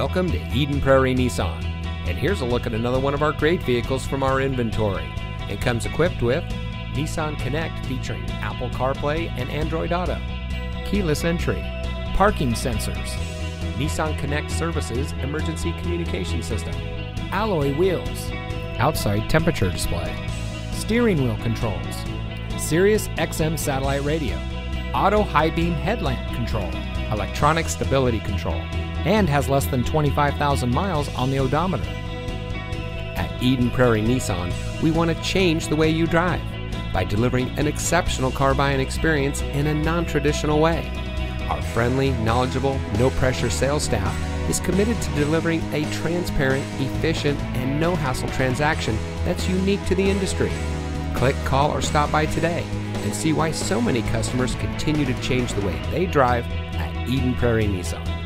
Welcome to Eden Prairie Nissan. And here's a look at another one of our great vehicles from our inventory. It comes equipped with Nissan Connect featuring Apple CarPlay and Android Auto, keyless entry, parking sensors, Nissan Connect Services emergency communication system, alloy wheels, outside temperature display, steering wheel controls, Sirius XM satellite radio, auto high beam headlamp control, electronic stability control, and has less than 25,000 miles on the odometer. At Eden Prairie Nissan, we want to change the way you drive by delivering an exceptional car buying experience in a non traditional way. Our friendly, knowledgeable, no pressure sales staff is committed to delivering a transparent, efficient, and no hassle transaction that's unique to the industry. Click, call, or stop by today and see why so many customers continue to change the way they drive at Eden Prairie Nissan.